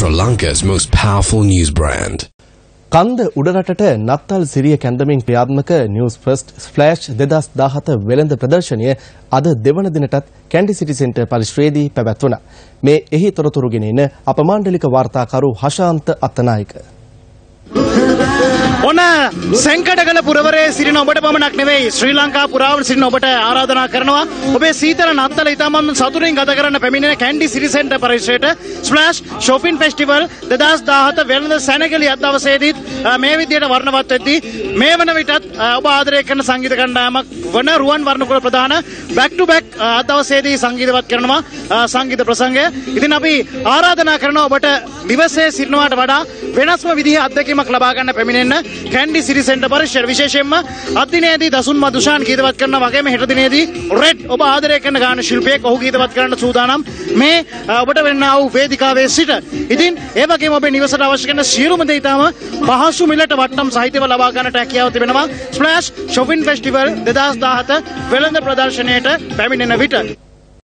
Sri Lanka's most powerful news brand. කන්ද උඩරටට නත්තල් සිරිය කැඳමින් ක්‍රියාත්මක නිවස් ෆස්ට් ෆ්ලෑෂ් දෙදස් දාහත වෙළඳ ප්‍රදර්ශනය අද දෙවන දිනටත් කැන්ඩි සිටි සෙන්ටර් පරිශ්‍රයේදී පැවැත්වුණ. මේ එහි තොරතුරුගෙන එන අපමාණ්ඩලික වාර්තාකරු හශාන්ත අත්තනායක. ඔන්න සැංකඩගල පුරවරේ සිරින ඔබට පමණක් නෙවෙයි ශ්‍රී ලංකා පුරාවට සිරින ඔබට ආරාධනා කරනවා ඔබේ සීතල නත්තල ඉතාමත් සතුටින් ගත කරන්න පැමිණෙන කැන්ඩි සිරි සෙන්ටර් පරිසරයට ස්ප්ලෑෂ් ෂොපින් ෆෙස්ටිවල් 2017 වෙළඳ සැනකෙළි අත් දවසේදීත් මේ විදියට වර්ණවත් වෙද්දී මේ වන විටත් ඔබ ආදරය කරන සංගීත කණ්ඩායමක් වන රුවන් වර්ණකුල ප්‍රධාන බැක් ටු බැක් අත් දවසේදී සංගීතවත් කරනවා සංගීත ප්‍රසංගය. ඉතින් අපි ආරාධනා කරනවා ඔබට දිවසේ සිටිනවාට වඩා වෙනස්ම විදිහේ අත්දැකීමක් ලබා ගන්න පැමිණෙන්න කැන්ඩි සිරි සෙන්ටර් පරිශ්‍රය. විශේෂයෙන්ම අද දිනේදී දසුන් මදුෂාන් ගීතවත් කරන වගේම හෙට දිනේදී රෙඩ් ඔබ ආදරය කරන ගාන ශිල්පියෙක් ඔහු ගීතවත් කරන්න සූදානම්. මේ ඔබට වෙන්න වූ වේදිකාවේ සිට. ඉතින් ඒ වගේම ඔබේ නිවසට අවශ්‍ය කරන සියලුම දේ ඊටම පහසු මිලට වට්ටම් සහිතව ලබා ගන්නට හැකියාව තිබෙනවා. ස්ප්ලෑෂ් ෂොපින් ෆෙස්ටිවල් 2017 වෙළඳ ප්‍රදර්ශනයට පැමිණෙන විට.